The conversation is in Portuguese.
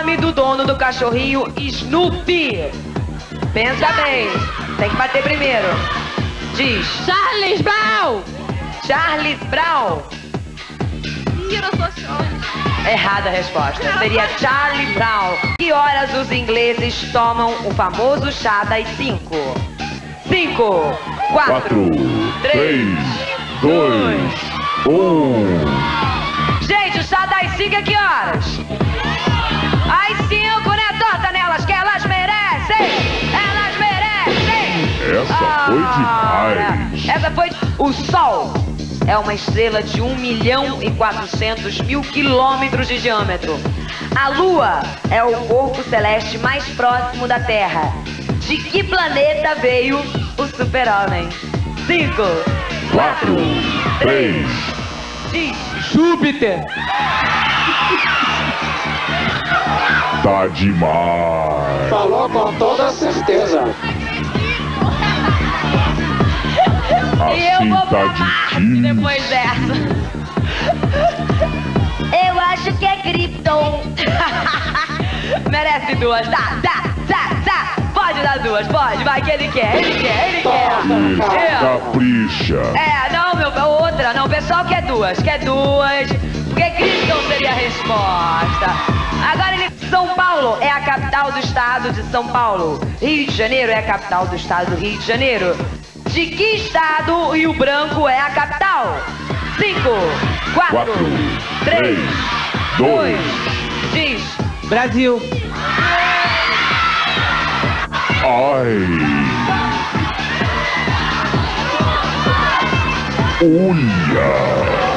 nome do dono do cachorrinho Snoopy? Pensa bem. Tem que bater primeiro. Diz. Charles Brown! Charles Brown. Eu não sou Charles. Errada a resposta. Seria Charlie Brown. Que horas os ingleses tomam o famoso chá das 5? 5, 4, Quatro, 3, três, dois, um. Gente, o chá das 5 é que horas? Essa foi Ora, demais. Essa foi. O Sol é uma estrela de 1 milhão e 400 mil quilômetros de diâmetro. A Lua é o corpo celeste mais próximo da Terra. De que planeta veio o Super-Homem? 5, Quatro, três, diz. Júpiter! tá demais. Falou com toda certeza. Tá difícil. depois dessa. Eu acho que é Krypton. Merece duas. Tá, tá, tá, tá. Pode dar duas, pode. Vai que ele quer, ele quer, ele quer. É. Capricha. É, não, meu, outra. Não, o pessoal quer duas, quer duas. Porque Krypton seria a resposta. Agora ele. São Paulo é a capital do estado de São Paulo. Rio de Janeiro é a capital do estado do Rio de Janeiro. De que estado Rio Branco é a capital? Cinco, quatro, Quatro, três, três, dois, dois. diz. Brasil! Ai. Olha.